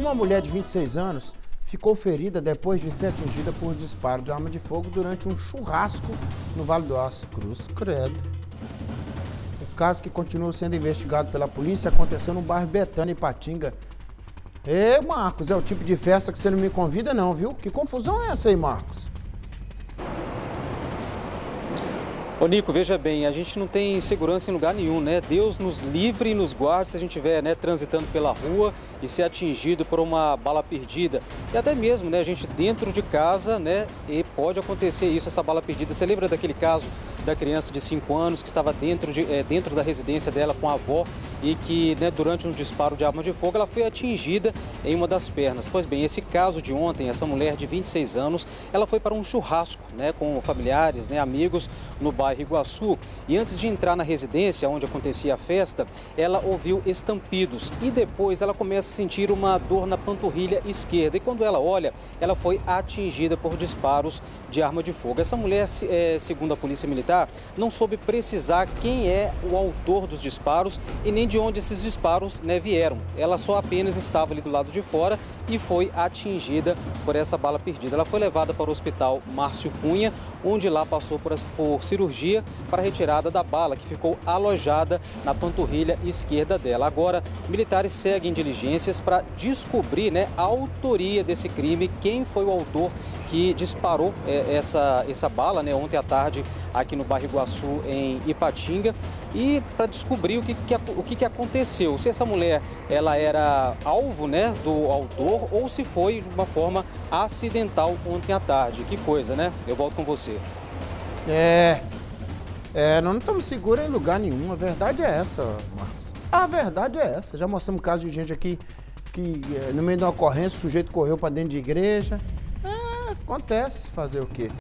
Uma mulher de 26 anos ficou ferida depois de ser atingida por disparo de arma de fogo durante um churrasco no Vale do Aço. Cruz Credo. O caso que continua sendo investigado pela polícia aconteceu no bairro Betânia, Ipatinga. Ê, Marcos, é o tipo de festa que você não me convida não, viu? Que confusão é essa aí, Marcos? Ô Nico, veja bem, a gente não tem segurança em lugar nenhum, né? Deus nos livre e nos guarde se a gente estiver né, transitando pela rua e ser atingido por uma bala perdida. E até mesmo, né, a gente dentro de casa, né, e pode acontecer isso, essa bala perdida. Você lembra daquele caso da criança de 5 anos que estava dentro, de, é, dentro da residência dela com a avó e que, né, durante um disparo de arma de fogo, ela foi atingida em uma das pernas. Pois bem, esse caso de ontem, essa mulher de 26 anos, ela foi para um churrasco, né, com familiares, né, amigos no bairro Iguaçu. E antes de entrar na residência onde acontecia a festa, ela ouviu estampidos e depois ela começa a sentir uma dor na panturrilha esquerda. E quando ela olha, ela foi atingida por disparos de arma de fogo. Essa mulher, é, segundo a Polícia Militar, não soube precisar quem é o autor dos disparos e nem de onde esses disparos né, vieram. Ela só apenas estava ali do lado de fora e foi atingida por essa bala perdida. Ela foi levada para o hospital Márcio Cunha, onde lá passou por, por cirurgia para retirada da bala que ficou alojada na panturrilha esquerda dela. Agora, militares seguem diligências para descobrir né, a autoria desse crime, quem foi o autor que disparou é, essa, essa bala né, ontem à tarde aqui no bairro Iguaçu, em Ipatinga, e para descobrir o que, que, o que, que aconteceu, se essa mulher ela era alvo né, do autor ou se foi de uma forma acidental ontem à tarde. Que coisa, né? Eu volto com você. É, é nós não estamos seguros em lugar nenhum, a verdade é essa, Marcos. A verdade é essa. Já mostramos casos de gente aqui que no meio de uma ocorrência o sujeito correu para dentro de igreja, Acontece fazer o quê?